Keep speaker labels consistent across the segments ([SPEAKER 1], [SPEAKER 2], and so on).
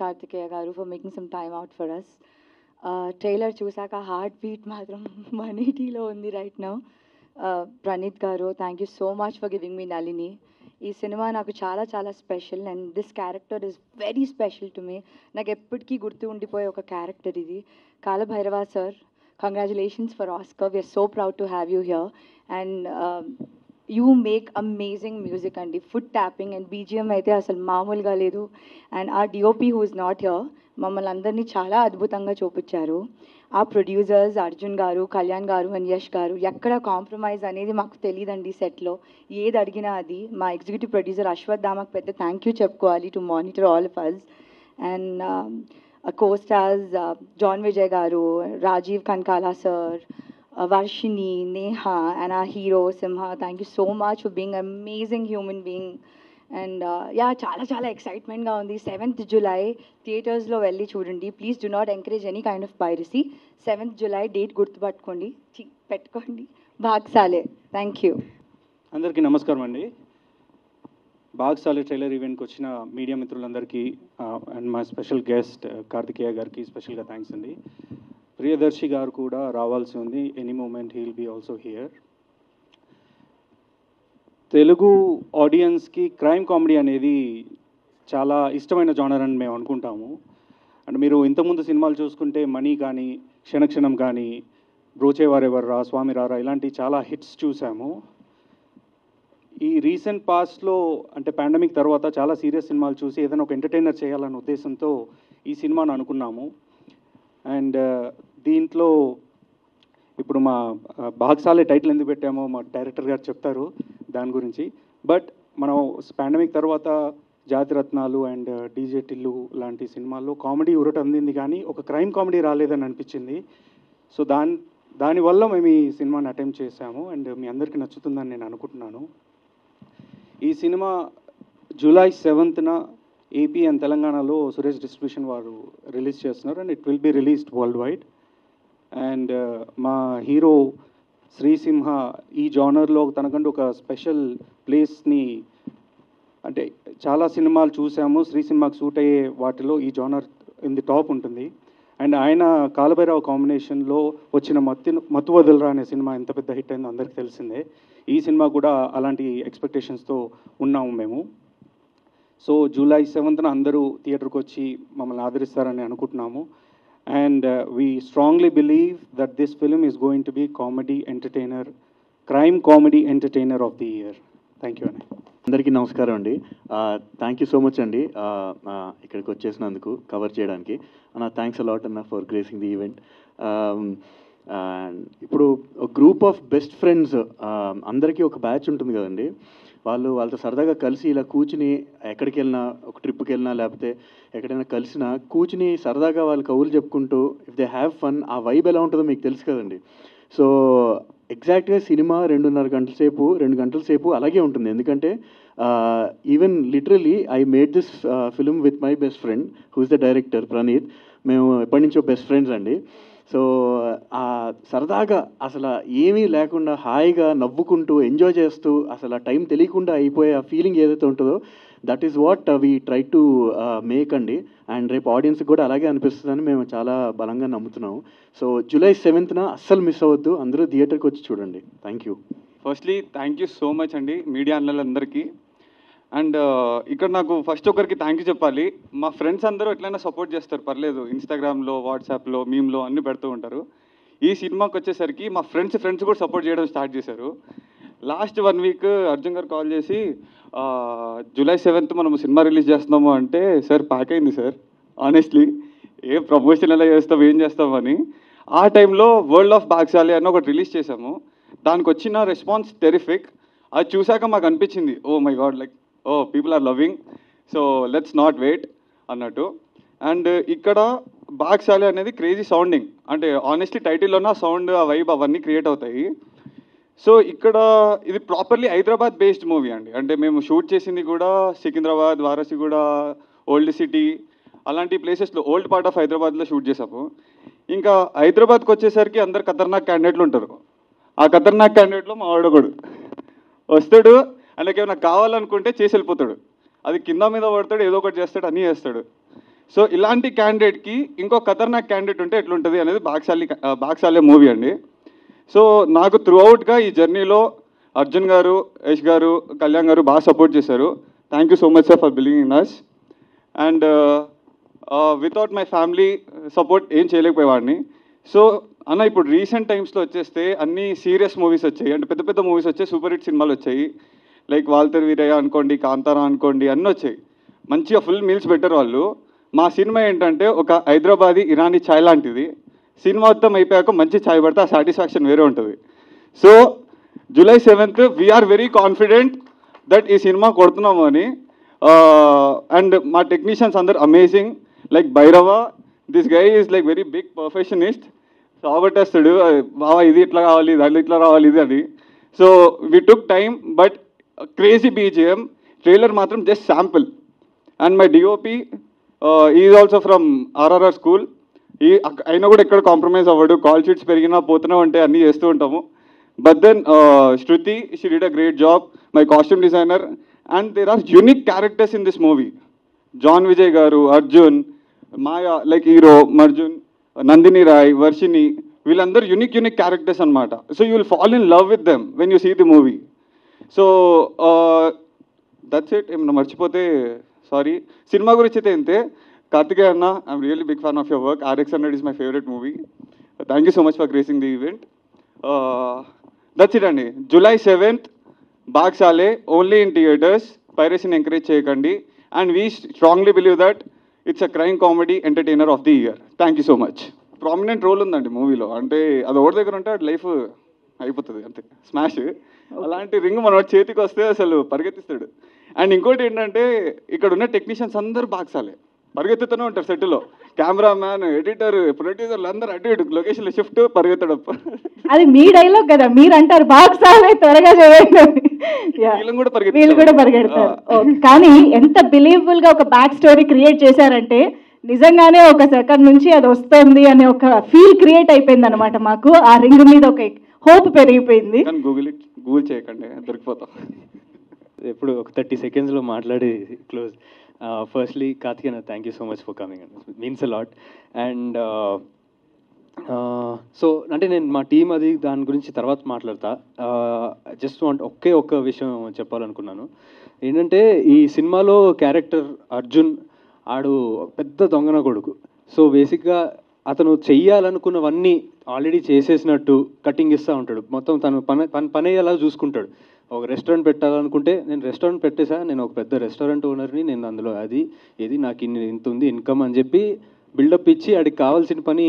[SPEAKER 1] కార్తికేయ గారు for making some time out for us trailer చూసాక heart beat మాత్రం one ఎయిటీలో ఉంది రైట్ నౌ ప్రణీత్ గారు thank you so much for giving me Nalini ఈ సినిమా నాకు చాలా చాలా special and this character is very special to me నాకు ఎప్పటికీ గుర్తు ఉండిపోయే ఒక క్యారెక్టర్ ఇది. Kalabhairava sir congratulations for Oscar we are so proud to have you here and you make amazing music అండి. ఫుడ్ ట్యాపింగ్ అండ్ బీజిఎం అయితే అసలు మామూలుగా లేదు. అండ్ ఆ DOP who is not here మమ్మల్ని అందరినీ చాలా అద్భుతంగా చూపించారు. ఆ ప్రొడ్యూసర్స్ అర్జున్ గారు కళ్యాణ్ గారు అండ్ యష్ గారు ఎక్కడ కాంప్రమైజ్ అనేది మాకు తెలియదండి సెట్లో. ఏది అడిగినా అది మా ఎగ్జిక్యూటివ్ ప్రొడ్యూసర్ అశ్వత్ దామకు పెద్ద థ్యాంక్ యూ చెప్పుకోవాలి to monitor all of us and co stars John Vijay గారు రాజీవ్ కన్కాలా సార్ వర్షిని నేహ అండ్ ఆ hero Simha thank you so much for being amazing human being and yeah చాలా చాలా ఎక్సైట్మెంట్గా ఉంది సెవెంత్ జులై థియేటర్స్లో వెళ్ళి చూడండి please do not encourage any kind of piracy seventh July date గుర్తుపట్టుకోండి పెట్టుకోండి భాగ్సాలే థ్యాంక్ యూ
[SPEAKER 2] అందరికీ నమస్కారం అండి భాగ్సాలే ట్రైలర్ ఈవెంట్కి వచ్చిన మీడియా మిత్రులందరికీ అండ్ మా స్పెషల్ గెస్ట్ కార్తికేయ గారికి స్పెషల్గా థ్యాంక్స్ అండి ప్రియదర్శి గారు కూడా రావాల్సి ఉంది. Any moment he'll be also here Telugu ఆడియన్స్కి క్రైమ్ కామెడీ అనేది చాలా ఇష్టమైన జానర్ అని మేము అనుకుంటాము. అండ్ మీరు ఇంతకుముందు సినిమాలు చూసుకుంటే మనీ కానీ క్షణక్షణం కానీ బ్రోచేవారెవర్రా స్వామి రారా ఇలాంటి చాలా హిట్స్ చూసాము. ఈ రీసెంట్ పాస్ట్లో అంటే పాండమిక్ తర్వాత చాలా సీరియస్ సినిమాలు చూసి ఏదైనా ఒక ఎంటర్టైనర్ చేయాలనే ఉద్దేశంతో ఈ సినిమాను అనుకున్నాము. అండ్ దీంట్లో ఇప్పుడు మా ఆ, టైటిల్ ఎందుకు పెట్టామో మా డైరెక్టర్ గారు చెప్తారు దాని గురించి. బట్ మనం పాండమిక్ తర్వాత జాతిరత్నాలు అండ్ డీజే టిల్లు లాంటి సినిమాల్లో కామెడీ ఉరట అందింది కానీ ఒక క్రైమ్ కామెడీ రాలేదని అనిపించింది. సో దాని దానివల్ల మేము ఈ సినిమాని అటెంప్ట్ చేశాము అండ్ మీ అందరికీ నచ్చుతుందని నేను అనుకుంటున్నాను. ఈ సినిమా జూలై సెవెంత్న ఏపీ అండ్ తెలంగాణలో సురేష్ డిస్ట్రిబ్యూషన్ వారు రిలీజ్ చేస్తున్నారు and it will be released world. And uh, మా హీరో శ్రీసింహ ఈ జానర్లో తనకంటూ ఒక స్పెషల్ ప్లేస్ని అంటే చాలా సినిమాలు చూసాము. శ్రీసింహకు సూట్ అయ్యే వాటిలో ఈ జానర్ ఇన్ ది టాప్ ఉంటుంది. అండ్ ఆయన కాలభైరావు కాంబినేషన్లో వచ్చిన మత్తు మత్తు వదలరా అనే సినిమా ఎంత పెద్ద హిట్ అయిందో అందరికీ తెలిసిందే. ఈ సినిమా కూడా అలాంటి ఎక్స్పెక్టేషన్స్తో ఉన్నాము మేము. సో జూలై సెవెంత్న అందరూ థియేటర్కి వచ్చి మమ్మల్ని ఆదరిస్తారని అనుకుంటున్నాము. And we strongly believe that this film is going to be comedy entertainer crime comedy entertainer of the year thank you అండి
[SPEAKER 3] అందరికీ నమస్కారం అండి. థ్యాంక్ యూ సో మచ్ అండి. ఇక్కడికి వచ్చేసినందుకు కవర్ చేయడానికి. అన్న థ్యాంక్స్ అలాట్ అన్న ఫర్ గ్రేసింగ్ ది ఈవెంట్ ఇప్పుడు గ్రూప్ ఆఫ్ బెస్ట్ ఫ్రెండ్స్ అందరికీ ఒక బ్యాచ్ ఉంటుంది కదండి. వాళ్ళు వాళ్ళతో సరదాగా కలిసి ఇలా కూర్చుని ఎక్కడికి వెళ్ళినా ఒక ట్రిప్కి వెళ్ళినా లేకపోతే ఎక్కడైనా కలిసినా కూర్చుని సరదాగా వాళ్ళు కవులు చెప్పుకుంటూ ఇఫ్ దే హ్యావ్ ఫన్ ఆ వైబ్ ఎలా ఉంటుందో మీకు తెలుసు కదండి. సో ఎగ్జాక్ట్గా సినిమా రెండున్నర గంటల సేపు రెండు గంటల సేపు అలాగే ఉంటుంది. ఎందుకంటే even literally I made this film with my best friend who's the director Praneeth మేము ఎప్పటి నుంచో బెస్ట్ ఫ్రెండ్స్ అండి. సో ఆ సరదాగా అసలు ఏమీ లేకుండా హాయిగా నవ్వుకుంటూ ఎంజాయ్ చేస్తూ అసలు ఆ టైం తెలియకుండా అయిపోయే ఆ ఫీలింగ్ ఏదైతే ఉంటుందో that is what we try to make అండి. అండ్ రేపు ఆడియన్స్కి కూడా అలాగే అనిపిస్తుందని మేము చాలా బలంగా నమ్ముతున్నాము. సో జూలై సెవెంత్న అస్సలు మిస్ అవ్వద్దు. అందరూ థియేటర్కి వచ్చి చూడండి. Thank you
[SPEAKER 4] firstly thank you so much అండి మీడియా అన్నలందరికీ. అండ్ ఇక్కడ నాకు ఫస్ట్ ఒకరికి థ్యాంక్ యూ చెప్పాలి. మా ఫ్రెండ్స్ అందరూ ఎట్లయినా సపోర్ట్ చేస్తారు పర్లేదు. ఇన్స్టాగ్రామ్లో వాట్సాప్లో మీమ్లో అన్ని పెడుతూ ఉంటారు. ఈ సినిమాకి వచ్చేసరికి మా ఫ్రెండ్స్ ఫ్రెండ్స్ కూడా సపోర్ట్ చేయడం స్టార్ట్ చేశారు. లాస్ట్ వన్ వీక్ అర్జున్ గారు కాల్ చేసి జూలై సెవెంత్ మనం సినిమా రిలీజ్ చేస్తున్నాము అంటే సార్ ప్యాక్ అయింది సార్. ఆనెస్ట్లీ ఏ ప్రమోషన్ ఎలా చేస్తాం ఏం చేస్తాం అని. ఆ టైంలో వరల్డ్ ఆఫ్ బాక్సాలి అని ఒకటి రిలీజ్ చేశాము. దానికి వచ్చిన రెస్పాన్స్ టెరిఫిక్ అది చూశాక మాకు అనిపించింది ఓ my God like oh people are loving so let's not wait అన్నట్టు. అండ్ uh, ఇక్కడ బాక్సాలి అనేది క్రేజీ సౌండింగ్ అంటే ఆనెస్ట్లీ టైటిల్లోనే ఆ సౌండ్ ఆ వైబ్ అవన్నీ క్రియేట్ అవుతాయి. సో ఇక్కడ ఇది ప్రాపర్లీ హైదరాబాద్ బేస్డ్ మూవీ అండి. అంటే మేము షూట్ చేసింది కూడా సికింద్రాబాద్ వారసిగూడ ఓల్డ్ సిటీ అలాంటి ప్లేసెస్లో ఓల్డ్ పార్ట్ ఆఫ్ హైదరాబాద్లో షూట్ చేసాము. ఇంకా హైదరాబాద్కి వచ్చేసరికి అందరు ఖతర్నాక్ క్యాండిడేట్లు ఉంటారు. ఆ ఖతర్నాక్ క్యాండిడేట్లో మా వాడు ఒకడు. వస్తాడు ఆయనకి ఏమైనా కావాలనుకుంటే చేసి వెళ్ళిపోతాడు అది కింద మీద పడతాడు ఏదో ఒకటి చేస్తాడు అన్నీ చేస్తాడు. సో ఇలాంటి క్యాండిడేట్కి ఇంకో ఖతర్నాక్ క్యాండిడేట్ ఉంటే ఎట్లుంటుంది అనేది బాక్సాలి బాక్సాలే మూవీ అండి. సో నాకు త్రూ అవుట్గా ఈ జర్నీలో అర్జున్ గారు యష్ గారు కళ్యాణ్ గారు బాగా సపోర్ట్ చేశారు. Thank you so much sir for believing in us and without my family support ఏం చేయలేకపోయేవాడిని. సో అన్న ఇప్పుడు రీసెంట్ టైమ్స్లో వచ్చేస్తే అన్ని సీరియస్ మూవీస్ వచ్చాయి. అంటే పెద్ద పెద్ద మూవీస్ వచ్చాయి సూపర్ హిట్ సినిమాలు వచ్చాయి. లైక్ వాల్తర్ వీరయ్య అనుకోండి కాంతారా అనుకోండి అన్నీ వచ్చాయి. మంచిగా ఫుల్ మీల్స్ పెట్టారు వాళ్ళు. మా సినిమా ఏంటంటే ఒక హైదరాబాదీ ఇరానీ ఛాయ్ లాంటిది. సినిమా మొత్తం అయిపోయాక మంచి ఛాయ్ పడితే ఆ సాటిస్ఫాక్షన్ వేరే ఉంటుంది. So July seventh we're very confident that ఈ సినిమా కొడుతున్నాము అని అండ్ మా టెక్నీషియన్స్ అందరు amazing like Bhairava this guy is like very big perfectionist సాగొట్టేస్తాడు బావా ఇది ఇట్లా కావాలి ఇది ఇట్లా రావాలి ఇది అని. So we took time but crazy BGM trailer మాత్రం just sample and my DOP is also from RRR school ఈ అయినా కూడా ఎక్కడ కాంప్రమైజ్ అవ్వడు. కాల్ షీట్స్ పెరిగినా పోతున్నా ఉంటే అన్నీ చేస్తూ ఉంటాము. But then Shruti she did a great job my costume designer and there are unique characters in this movie John Vijay గారు అర్జున్ మాయా లైక్ హీరో అర్జున్ నందిని రాయ్ వర్షిని వీళ్ళందరూ యూనిక్ యూనిక్ క్యారెక్టర్స్ అనమాట so you will fall in love with them when you see the movie so that's it ఏమన్నా మర్చిపోతే sorry cinema గురించి అయితే ఇంతే. కార్తికేయ అన్న I'm really big fan of your work RX hundred is my favourite movie thank you so much for gracing the event that's it అండి. July seventh Bhaag Saale only in theatres పైరసీని encourage చేయకండి. And we strongly believe that it's a crime comedy entertainer of the year thank you so much prominent role ఉందండి మూవీలో అంటే అది ఒకటి దగ్గర ఉంటే life అయిపోతుంది అంతే. స్మాష్ అలాంటి రింగ్ మన చేతికి వస్తే అసలు పరిగెత్తిస్తాడు. అండ్ ఇంకోటి ఏంటంటే ఇక్కడ ఉన్న టెక్నీషియన్స్ అందరూ బాక్సాలే. పరిగెత్తుతూనే ఉంటారు సెట్లో కెమెరామ్యాన్ ఎడిటర్ ప్రొడ్యూసర్లు అందరూ అటు ఇటు లొకేషన్లో షిఫ్ట్ పరిగెత్తడప్ప
[SPEAKER 5] అది మీ డైలాగ్ కదా మీరు అంటారు బాక్సాలే త్వరగా చేయండి
[SPEAKER 4] కూడా.
[SPEAKER 5] వీళ్ళు కూడా పరిగెడతారు. Okay. కానీ ఎంత బిలీవబుల్గా ఒక బ్యాక్ స్టోరీ క్రియేట్ చేశారంటే నిజంగానే ఒక సెకండ్ నుంచి అది వస్తుంది అనే ఒక ఫీల్ క్రియేట్ అయిపోయింది అనమాట మాకు. ఆ రింగ్ మీద ఒక హోప్ పెరిగిపోయింది.
[SPEAKER 4] కానీ గూగుల్ గూగుల్ చేయకండి దొరికిపోతాం.
[SPEAKER 6] ఎప్పుడు ఒక థర్టీ సెకండ్స్లో మాట్లాడి close. Firstly Karthikeya thank you so much for coming and means a lot and so అంటే నేను మా టీం అది దాని గురించి తర్వాత మాట్లాడతా. జస్ట్ వాంట్ ఒకే ఒక్క విషయం చెప్పాలనుకున్నాను. ఏంటంటే ఈ సినిమాలో క్యారెక్టర్ అర్జున్ ఆడు పెద్ద దొంగన కొడుకు. సో బేసిక్గా అతను చెయ్యాలనుకున్నవన్నీ ఆల్రెడీ చేసేసినట్టు కటింగ్ ఇస్తూ ఉంటాడు. మొత్తం తను పని పని పని అయ్యేలా చూసుకుంటాడు. ఒక రెస్టారెంట్ పెట్టాలనుకుంటే నేను రెస్టారెంట్ పెట్టేసా నేను ఒక పెద్ద రెస్టారెంట్ ఓనర్ని నేను అందులో అది ఇది నాకు ఇన్ని ఇంత ఉంది ఇన్కమ్ అని చెప్పి బిల్డప్ ఇచ్చి ఆడికి కావాల్సిన పని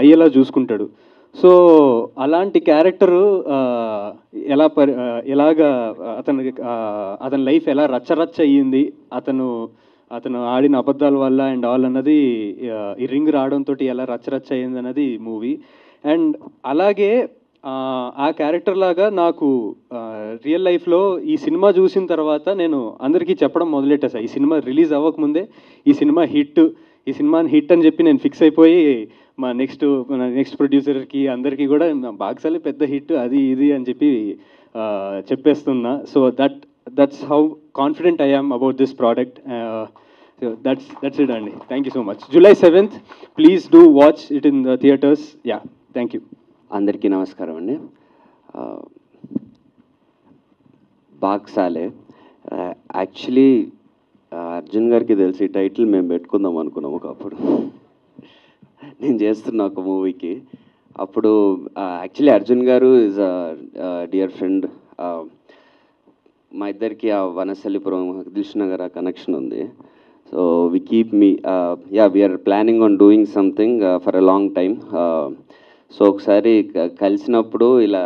[SPEAKER 6] అయ్యేలా చూసుకుంటాడు. సో అలాంటి క్యారెక్టరు ఎలా పరి ఎలాగ ఎలాగా అతని అతని లైఫ్ ఎలా రచ్చరచ్చ అయ్యింది అతను అతను ఆడిన అబద్ధాల వల్ల అండ్ ఆల్ అన్నది ఈ రింగ్ రావడంతో ఎలా రచ్చరచ్చ అయింది అన్నది మూవీ. అండ్ అలాగే ఆ, క్యారెక్టర్ లాగా నాకు రియల్ లైఫ్లో ఈ సినిమా చూసిన తర్వాత నేను అందరికీ చెప్పడం మొదలెట్టా సార్ ఈ సినిమా రిలీజ్ అవ్వకముందే ఈ సినిమా హిట్ ఈ సినిమాని హిట్ అని చెప్పి నేను ఫిక్స్ అయిపోయి మా నెక్స్ట్ మన నెక్స్ట్ ప్రొడ్యూసర్కి అందరికీ కూడా బాక్సాలే పెద్ద హిట్ అది ఇది అని చెప్పి చెప్పేస్తున్నా. So that that's how confident I am about this product that's that's it అండి thank you so much July seventh please do watch it in the theatres yeah thank you
[SPEAKER 7] అందరికీ నమస్కారం అండి. బాక్సాలే. యాక్చువల్లీ అర్జున్ గారికి తెలిసి టైటిల్ మేము పెట్టుకుందాం అనుకున్నాము ఒకప్పుడు. నేను చేస్తున్న ఒక మూవీకి. అప్పుడు యాక్చువల్లీ అర్జున్ గారు ఇస్ డియర్ ఫ్రెండ్ మా ఇద్దరికి ఆ వనసలిపురం దిల్ష్ నగర్ ఆ కనెక్షన్ ఉంది so we keep me yeah we're planning on doing something for a long time so ఒకసారి కలిసినప్పుడు ఇలా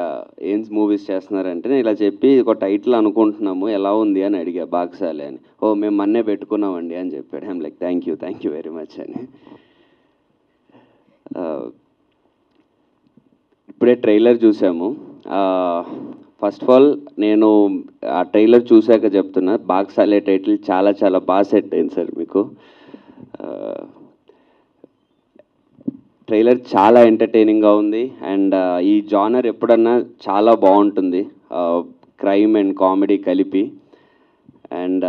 [SPEAKER 7] ఏం మూవీస్ చేస్తున్నారంటే నేను ఇలా చెప్పి ఒక టైటిల్ అనుకుంటున్నాము ఎలా ఉంది అని అడిగా బాక్సాలే అని. ఓ మేము మొన్నే పెట్టుకున్నామండి అని చెప్పాడు. I'm like thank you thank you very much అని. Uh, ఇప్పుడే ట్రైలర్ చూసాము. Uh, ఫస్ట్ ఆఫ్ ఆల్ నేను ఆ ట్రైలర్ చూశాక చెప్తున్నా. బాక్సాలే టైటిల్ చాలా చాలా బాగా సెట్ అయింది సార్ మీకు. ట్రైలర్ చాలా ఎంటర్టైనింగ్గా ఉంది. అండ్ ఈ జానర్ ఎప్పుడన్నా చాలా బాగుంటుంది. క్రైమ్ అండ్ కామెడీ కలిపి. And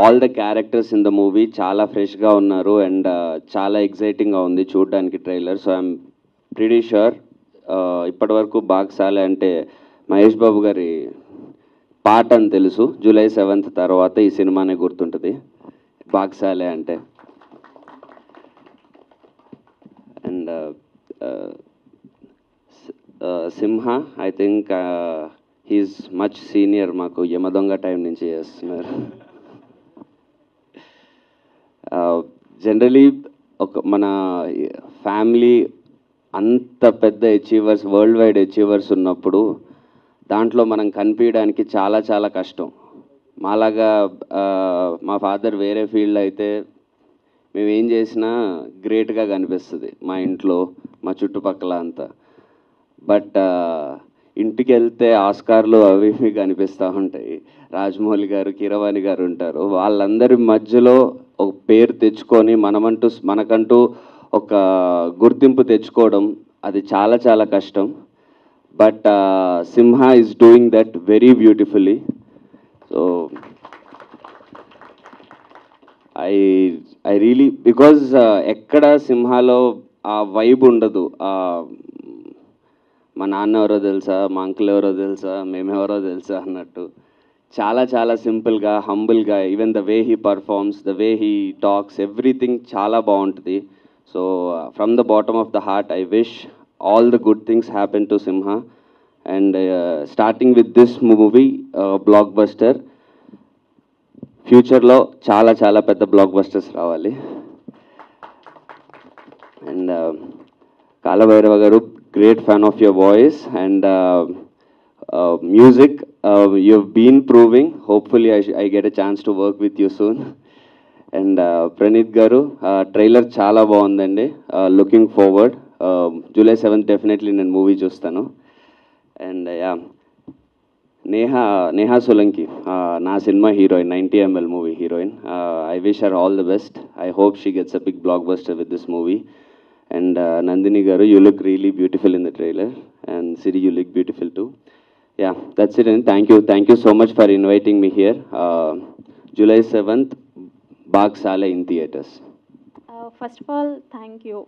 [SPEAKER 7] all the characters in the movie చాలా ఫ్రెష్గా ఉన్నారు. అండ్ చాలా ఎగ్జైటింగ్గా ఉంది చూడడానికి trailer so I'm pretty sure ఇప్పటివరకు బాగ్సాలే అంటే మహేష్ బాబు గారి పాట అని తెలుసు. జూలై సెవెంత్ తర్వాత ఈ సినిమానే గుర్తుంటుంది. బాగ్సాలే అంటే. And Simha I think he's much senior మాకు యమదొంగ టైం నుంచి చేస్తున్నారు. జనరలీ ఒక మన ఫ్యామిలీ అంత పెద్ద అచీవర్స్ వరల్డ్ వైడ్ అచీవర్స్ ఉన్నప్పుడు దాంట్లో మనం కనిపించడానికి చాలా చాలా కష్టం. మాలాగా మా ఫాదర్ వేరే ఫీల్డ్ అయితే మేము ఏం చేసినా గ్రేట్గా కనిపిస్తుంది మా ఇంట్లో మా చుట్టుపక్కల అంతా. బట్ ఇంటికి వెళ్తే ఆస్కార్లు అవి ఇవి కనిపిస్తూ ఉంటాయి. రాజమౌళి గారు కీరవాణి గారు ఉంటారు. వాళ్ళందరి మధ్యలో ఒక పేరు తెచ్చుకొని మనమంటూ మనకంటూ ఒక గుర్తింపు తెచ్చుకోవడం అది చాలా చాలా కష్టం. But Simha is doing that very beautifully so I I really because ఎక్కడ సింహాలో ఆ వైబ్ ఉండదు. మా నాన్న ఎవరో తెలుసా మా అంకుల్ ఎవరో తెలుసా మేమెవరో తెలుసా అన్నట్టు. చాలా చాలా సింపుల్గా హంబుల్గా even the way he performs the way he talks everything చాలా బాగుంటుంది. So from the bottom of the heart I wish all the good things happen to Simha and starting with this movie blockbuster ఫ్యూచర్లో చాలా చాలా పెద్ద blockbusters రావాలి and Kalabhairava గారు great fan of your voice and music you been proving hopefully I I get a chance to work with you soon and Praneeth గారు trailer చాలా బాగుందండి. Looking forward. July seventh definitely నేను movie చూస్తాను. And yeah. Neha Neha Solanki నా cinema heroine ninety ML movie heroine. I wish are all the best. I hope she gets a big blockbuster with this movie. And Nandini గారు you look really beautiful in the trailer. And Siri you look beautiful too. Yeah that's it and thank you. Thank you so much for inviting me here. July seventh Bhaag in theatres.
[SPEAKER 8] First of all thank you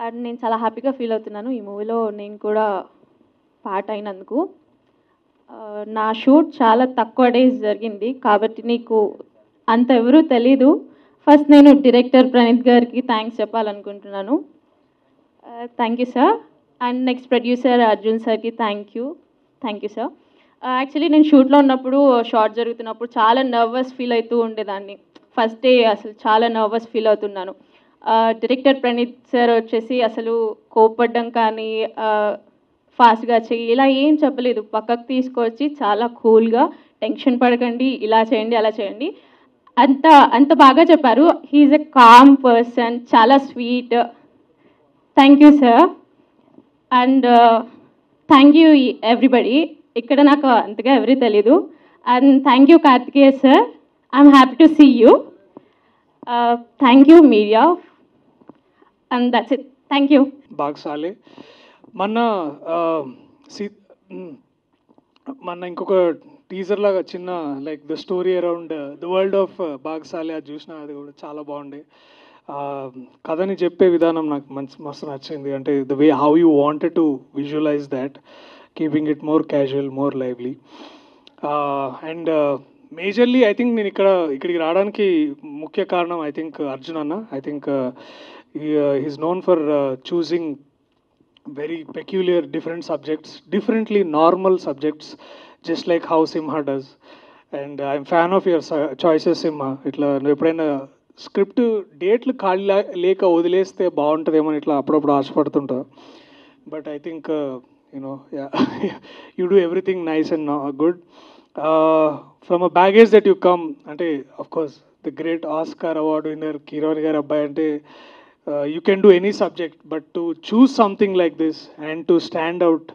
[SPEAKER 8] and నేను చాలా హ్యాపీగా feel అవుతున్నాను. ఈ మూవీలో నేను కూడా part అయినందుకు. Uh, నా షూట్ చాలా తక్కువ డేస్ జరిగింది. కాబట్టి నీకు అంత ఎవరూ తెలీదు. ఫస్ట్ నేను డైరెక్టర్ ప్రణీత్ గారికి థ్యాంక్స్ చెప్పాలనుకుంటున్నాను. Thank you sir and next producer Arjun సార్కి thank you thank you sir Uh, actually నేను షూట్లో ఉన్నప్పుడు uh, షార్ట్ జరుగుతున్నప్పుడు చాలా నర్వస్ ఫీల్ అవుతూ ఉండేదాన్ని. ఫస్ట్ డే అసలు చాలా నర్వస్ ఫీల్ అవుతున్నాను. డైరెక్టర్ ప్రణీత్ సార్ వచ్చేసి అసలు కోపడ్డం కానీ uh, ఫాస్ట్గా చెయ్యి ఇలా ఏం చెప్పలేదు. పక్కకు తీసుకొచ్చి చాలా కూల్గా టెన్షన్ పడకండి ఇలా చేయండి అలా చేయండి. అంత అంత బాగా చెప్పారు. హీఈస్ ఎ కామ్ పర్సన్ చాలా sweet thank you sir and thank you everybody ఇక్కడ నాకు అంతగా ఎవరీ తెలీదు. And thank you Karthikeya sir I'm happy to see you thank you media and that's it thank you
[SPEAKER 9] Bhaag Saale మొన్న ఆ, మొన్న ఇంకొక టీజర్ లాగా చిన్న like the story around the world of Bhaag Saale అది చూసిన అది కూడా చాలా బాగుండే. Uh, కథని చెప్పే విధానం నాకు మంచి మస్తు నచ్చింది. అంటే the way how you wanted to visualize that keeping it more casual more lively and majorly I think నేను ఇక్కడ ఇక్కడికి రావడానికి ముఖ్య కారణం ఐ థింక్ అర్జున్ అన్న. I think is known for choosing very peculiar different subjects differently normal subjects just like how Simha does and I'm fan of your choices Simha ఇట్లా నువ్వు ఎప్పుడైనా స్క్రిప్ట్ డేట్లు ఖాళీ లేక వదిలేస్తే బాగుంటుందేమో అని ఇట్లా అప్పుడప్పుడు ఆశపడుతుంటా. But I think no yeah you do everything nice and good from a baggage that you come అంటే of course the great Oscar award winner Keeravani గారి అబ్బాయి అంటే uh, you can do any subject, but to choose something like this and to stand out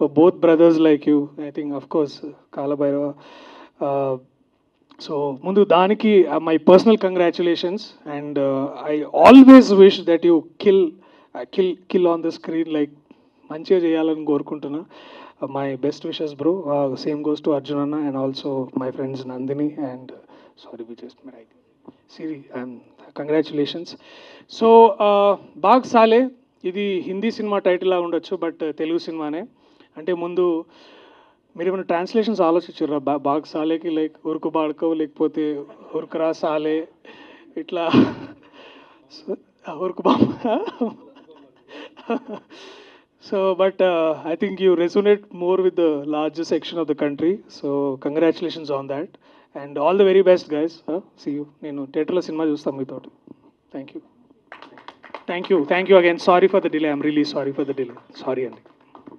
[SPEAKER 9] for both brothers like you, I think, of course, Kala Bhairava. Uh, so ముందు దానికి my personal congratulations and I always wish that you kill kill kill on the screen like మంచిగా చేయాలని కోరుకుంటున్నా. My best wishes bro same goes to Arjun అన్న and also my friends Nandini and sorry we just my Siri and congratulations so Bhaag Saale ఇది Hindi cinema టైటిల్లా ఉండొచ్చు but uh, Telugu సినిమానే. అంటే ముందు మీరు ఏమైనా ట్రాన్స్లేషన్స్ ఆలోచించారా? బా బాగ్ సాలేకి లైక్ ఉరుకు బాడుకో లేకపోతే ఉరుకురా సాలే ఇట్లా ఉరుకు ఆ, ఉరుకు బామ్మ so but I think you resonate more with the largest section of the country so congratulations on that and all the very best guys see you నేను థియేటర్లో సినిమా చూస్తాను మీతో thank you thank you thank you again sorry for the delay I'm really sorry for the delay sorry అండి